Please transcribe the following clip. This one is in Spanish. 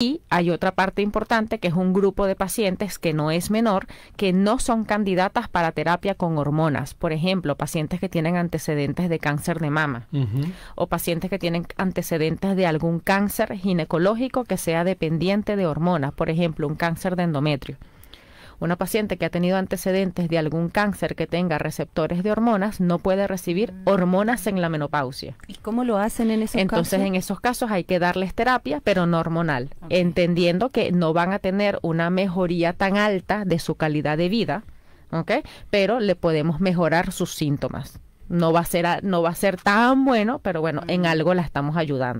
Y hay otra parte importante que es un grupo de pacientes que no es menor, que no son candidatas para terapia con hormonas. Por ejemplo, pacientes que tienen antecedentes de cáncer de mama o pacientes que tienen antecedentes de algún cáncer ginecológico que sea dependiente de hormonas. Por ejemplo, un cáncer de endometrio una paciente que ha tenido antecedentes de algún cáncer que tenga receptores de hormonas no puede recibir hormonas en la menopausia. ¿Y cómo lo hacen en esos Entonces, casos? en esos casos hay que darles terapia, pero no hormonal, entendiendo que no van a tener una mejoría tan alta de su calidad de vida, ¿ok? Pero le podemos mejorar sus síntomas. No va a ser, no va a ser tan bueno, pero bueno, en algo la estamos ayudando.